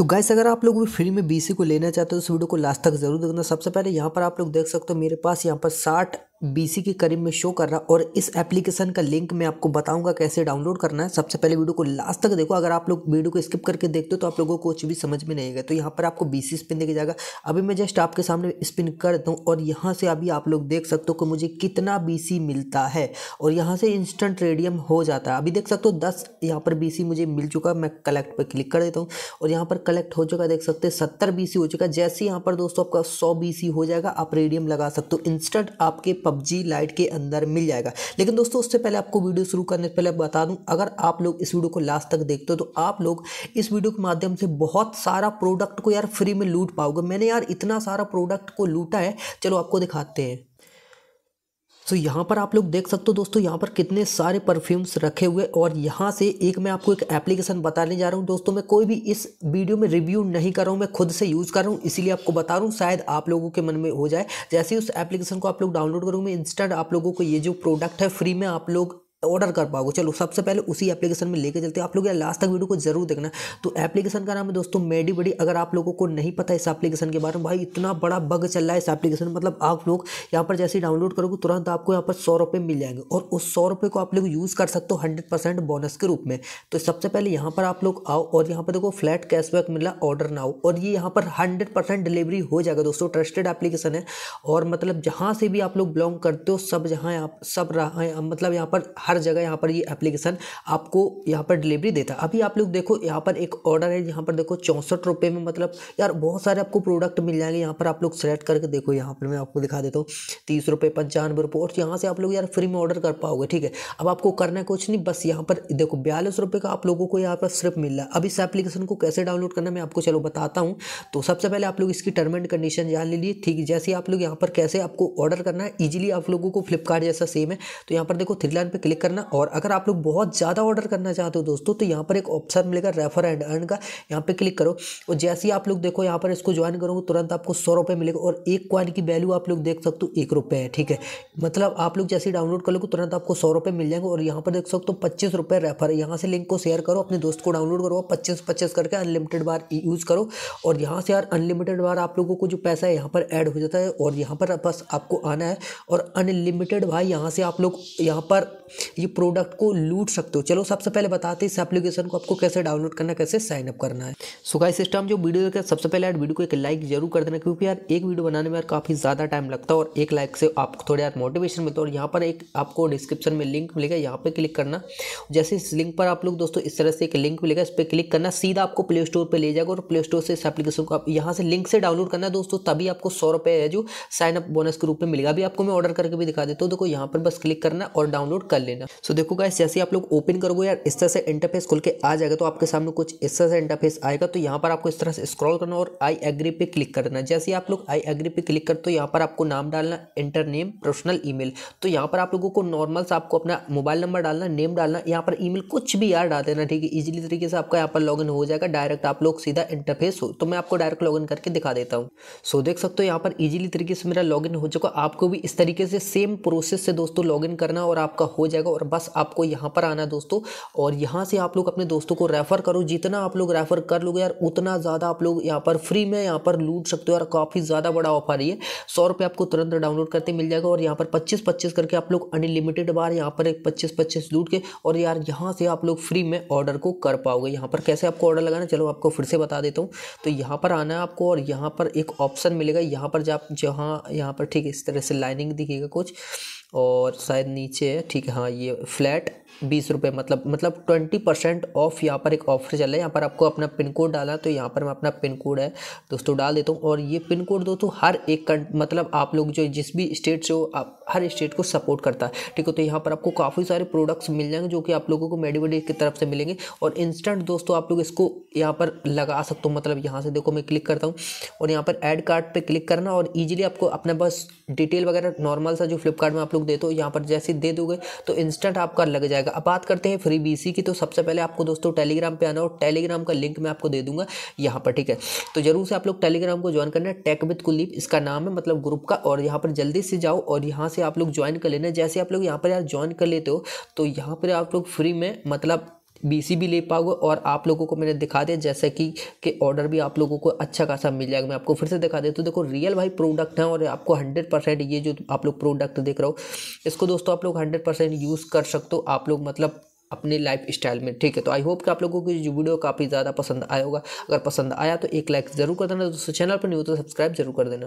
तो गैस अगर आप लोग भी फ्री में बीसी को लेना चाहते हो तो इस वीडियो को लास्ट तक ज़रूर देखना। सबसे पहले यहाँ पर आप लोग देख सकते हो, मेरे पास यहाँ पर साठ बीसी के करीब में शो कर रहा और इस एप्लीकेशन का लिंक मैं आपको बताऊँगा कैसे डाउनलोड करना है। सबसे पहले वीडियो को लास्ट तक देखो। अगर आप लोग वीडियो को स्किप करके देखते हो तो आप लोगों को कुछ भी समझ में नहीं आएगा। तो यहाँ पर आपको बीसी स्पिन देखे जाएगा। अभी मैं जस्ट आपके सामने स्पिन कर देता हूँ और यहाँ से अभी आप लोग देख सकते हो कि मुझे कितना BC मिलता है और यहाँ से इंस्टेंट रेडियम हो जाता है। अभी देख सकते हो दस यहाँ पर BC मुझे मिल चुका मैं कलेक्ट पर क्लिक कर देता हूँ और यहाँ पर कलेक्ट हो चुका देख सकते हैं सत्तर हो चुका जैसे यहाँ पर दोस्तों आपका सौ बी हो जाएगा, आप रेडियम लगा सकते हो। इंस्टेंट आपके पबजी लाइट के अंदर मिल जाएगा। लेकिन दोस्तों, उससे पहले आपको वीडियो शुरू करने से पहले बता दूँ, अगर आप लोग इस वीडियो को लास्ट तक देखते हो तो आप लोग इस वीडियो के माध्यम से बहुत सारा प्रोडक्ट को यार फ्री में लूट पाओगे। मैंने यार इतना सारा प्रोडक्ट को लूटा है। चलो आपको दिखाते हैं। तो यहाँ पर आप लोग देख सकते हो दोस्तों, यहाँ पर कितने सारे परफ्यूम्स रखे हुए और यहाँ से एक मैं आपको एक एप्लीकेशन बताने जा रहा हूँ। दोस्तों, मैं कोई भी इस वीडियो में रिव्यू नहीं कर रहा हूँ, मैं खुद से यूज़ कर रहा हूँ, इसीलिए आपको बता रहा हूँ, शायद आप लोगों के मन में हो जाए। जैसे ही उस एप्लीकेशन को आप लोग डाउनलोड करूँ मैं इंस्टेंट आप लोगों को ये जो प्रोडक्ट है फ्री में आप लोग ऑर्डर कर पाओगे। चलो, सबसे पहले उसी एप्लीकेशन में लेके चलते हैं। आप लोग यार लास्ट तक वीडियो को ज़रूर देखना। तो एप्लीकेशन का नाम है दोस्तों मेडी बड़ी अगर आप लोगों को नहीं पता इस एप्लीकेशन के बारे में, भाई इतना बड़ा बग चल रहा है इस एप्लीकेशन में। मतलब आप लोग यहाँ पर जैसे डाउनलोड करोगे, तुरंत आपको यहाँ पर सौ रुपये मिल जाएँगे। और उस सौ रुपये को आप लोग यूज़ कर सकते हो हंड्रेड परसेंट बोनस के रूप में। तो सबसे पहले यहाँ पर आप लोग आओ और यहाँ पर देखो फ्लैट कैशबैक मिला ऑर्डर ना हो और ये यहाँ पर हंड्रेड परसेंट डिलीवरी हो जाएगा दोस्तों। ट्रस्टेड एप्लीकेशन है। और मतलब जहाँ से भी आप लोग बिलोंग करते हो, सब जहाँ सब रहा मतलब यहाँ पर हर जगह यहाँ पर ये एप्लीकेशन आपको यहाँ पर डिलीवरी देता है अभी आप लोग देखो यहाँ पर एक ऑर्डर है यहाँ पर देखो चौंसठ रुपये में मतलब यार बहुत सारे आपको प्रोडक्ट मिल जाएँगे यहाँ पर आप लोग सेलेक्ट करके देखो यहाँ पर मैं आपको दिखा देता हूँ तीस रुपये पंचानवे रुपये और यहाँ से आप लोग यार फ्री में ऑर्डर कर पाओगे ठीक है अब आपको करना है कुछ नहीं बस यहाँ पर देखो बयालीस रुपये का आप लोगों को यहाँ पर सिर्फ़ मिल रहा है अब इस एप्लीकेशन को कैसे डाउनलोड करना मैं आपको चलो बताता हूँ तो सबसे पहले आप लोग इसकी टर्म एंड कंडीशन जान लीजिए ठीक है जैसे आप लोग यहाँ पर कैसे आपको ऑर्डर करना है ईजिली आप लोगों को फ्लिपकार्ट जैसा सेम है तो यहाँ पर देखो थ्री लाइन पर क्लिक करना। और अगर आप लोग बहुत ज़्यादा ऑर्डर करना चाहते हो दोस्तों तो यहाँ पर एक ऑप्शन मिलेगा रेफर एंड अर्न का। यहाँ पे क्लिक करो। और जैसे ही आप लोग देखो यहाँ पर इसको ज्वाइन करोगे, तुरंत आपको सौ रुपये मिलेगा और एक क्वाइन की वैल्यू आप लोग देख सकते हो, एक रुपये है, ठीक है? मतलब आप लोग जैसे ही डाउनलोड कर लोगे, तुरंत आपको सौ रुपये मिल जाएँगे और यहाँ पर देख सकते हो पच्चीस रुपये रेफर है। यहाँ से लिंक को शेयर करो, अपने दोस्त को डाउनलोड करो, पच्चीस पच्चीस करके अनलिमिटेड बार यूज़ करो। और यहाँ से यार अनलिमिटेड बार आप लोगों को जो पैसा है, यहाँ पर ऐड हो जाता है और यहाँ पर बस आपको आना है। और अनलिमिटेड भाई, यहाँ से आप लोग, यहाँ पर ये प्रोडक्ट को लूट सकते हो। चलो, सबसे पहले बताते हैं इस एप्लीकेशन को आपको कैसे डाउनलोड करना, कैसे साइनअप करना है। सो गाइस सिस्टम जो वीडियो देखा सबसे पहले यार वीडियो को एक लाइक ज़रूर कर देना, क्योंकि यार एक वीडियो बनाने में यार काफ़ी ज़्यादा टाइम लगता है और एक लाइक से आपको थोड़ा यार मोटिवेशन मिलता है। और यहाँ पर एक आपको डिस्क्रिप्शन में लिंक मिलेगा, यहाँ पर क्लिक करना। जैसे इस लिंक पर आप लोग दोस्तों इस तरह से एक लिंक मिलेगा, इस पर क्लिक करना, सीधा आपको प्ले स्टोर पर ले जाएगा और प्ले स्टोर से इस एप्लीकेशन को आप यहाँ से लिंक से डाउनलोड करना दोस्तों, तभी आपको सौ रुपये है जो साइन अप बोनस के रूप में मिलेगा। अभी आपको मैं ऑर्डर करके भी दिखा देता हूँ, देखो यहाँ पर बस क्लिक करना और डाउनलोड कर लेना। सो देखो गाइस जैसे आप लोग ओपन करोगे यार, इस तरह से इंटरफेस खुल के आ जाएगा तो आपके सामने कुछ इस तरह से इंटरफेस आएगा तो यहाँ पर आपको इस तरह से स्क्रॉल करना और आई एग्री पे क्लिक करना जैसे आप लोग आई एग्री पे क्लिक करते तो यहाँ पर आपको नाम डालना इंटर नेम प्रोफेशनल ईमेल तो यहाँ पर आप लोगों को नॉर्मल से आपको अपना मोबाइल नंबर डालना नेम डालना, यहाँ पर ईमेल कुछ भी यार डाल देना, ठीक है? इजीली तरीके से आपका यहाँ पर लॉगिन हो जाएगा डायरेक्ट आप लोग सीधा इंटरफेस हो तो मैं आपको डायरेक्ट लॉगिन करके दिखा देता हूँ। सो देख सकते हो यहाँ पर इजीली तरीके से मेरा लॉगिन हो चुका। आपको भी इस तरीके से सेम प्रोसेस से दोस्तों लॉगिन करना और आपका हो जाएगा और बस आपको यहाँ पर आना दोस्तों और यहाँ से आप लोग अपने दोस्तों को रेफ़र करो जितना आप लोग रेफ़र कर लोगे यार उतना ज़्यादा आप लोग यहाँ पर फ्री में यहाँ पर लूट सकते हो यार काफ़ी ज़्यादा बड़ा ऑफ़र है सौ रुपये आपको तुरंत डाउनलोड करते मिल जाएगा और यहाँ पर पच्चीस पच्चीस करके आप लोग अनलिमिटेड बार यहाँ पर एक पच्चीस पच्चीस लूट के और यार यहाँ से आप लोग फ्री में ऑर्डर को कर पाओगे यहाँ पर कैसे आपको ऑर्डर लगाना चलो आपको फिर से बता देता हूँ तो यहाँ पर आना है आपको और यहाँ पर एक ऑप्शन मिलेगा यहाँ पर जब जहाँ यहाँ पर ठीक इस तरह से लाइनिंग दिखेगा कुछ और शायद नीचे है ठीक है हाँ ये फ्लैट बीस रुपये मतलब मतलब ट्वेंटी परसेंट ऑफ़ यहाँ पर एक ऑफ़र चल रहा है। यहाँ पर आपको अपना पिन कोड डाला तो यहाँ पर मैं अपना पिन कोड है, दोस्तों, डाल देता हूँ। और ये पिन कोड दोस्तों, हर एक मतलब आप लोग जो जिस भी स्टेट से हो, आप, हर स्टेट को सपोर्ट करता है। ठीक है तो यहाँ पर आपको काफ़ी सारे प्रोडक्ट्स मिल जाएँगे, जो कि आप लोगों को मेडिवेडी की तरफ़ से मिलेंगे। और इंस्टेंट दोस्तों, आप लोग इसको यहाँ पर लगा सकते हो। मतलब यहाँ से देखो, मैं क्लिक करता हूँ। और यहाँ पर एड कार्ड पर क्लिक करना, और ईजिली आपको अपना बस डिटेल वगैरह नॉर्मल सा जो फ्लिपकार्ट में आप लोग देते हो, यहाँ पर जैसे दे दोगे तो इंस्टेंट आपका लग जाएगा। अब बात करते हैं फ्री बीसी की तो सबसे पहले आपको दोस्तों टेलीग्राम पे आना और टेलीग्राम का लिंक मैं आपको दे दूँगा यहाँ पर, ठीक है? तो ज़रूर से आप लोग टेलीग्राम को ज्वाइन करना टेक विद कुलदीप इसका नाम है मतलब ग्रुप का, और यहाँ पर जल्दी से जाओ और यहाँ से आप लोग ज्वाइन कर लेना। जैसे आप लोग यहाँ पर यार ज्वाइन कर लेते हो तो यहाँ पर आप लोग फ्री में मतलब बीसी भी ले पाओगे और आप लोगों को मैंने दिखा दिया, जैसे कि, के ऑर्डर भी आप लोगों को अच्छा खासा मिल जाएगा। मैं आपको फिर से दिखा देता तो देखो रियल भाई प्रोडक्ट है और आपको हंड्रेड परसेंट ये जो आप लोग प्रोडक्ट देख रहे हो, इसको दोस्तों आप लोग हंड्रेड परसेंट यूज़ कर सकते हो आप लोग मतलब अपने लाइफ स्टाइल में। ठीक है तो आई होप कि आप लोगों को जो वीडियो काफ़ी ज़्यादा पसंद आया होगा। अगर पसंद आया तो एक लाइक ज़रूर कर देना। दोस्तों, चैनल पर नहीं हो तो सब्सक्राइब ज़रूर कर देना।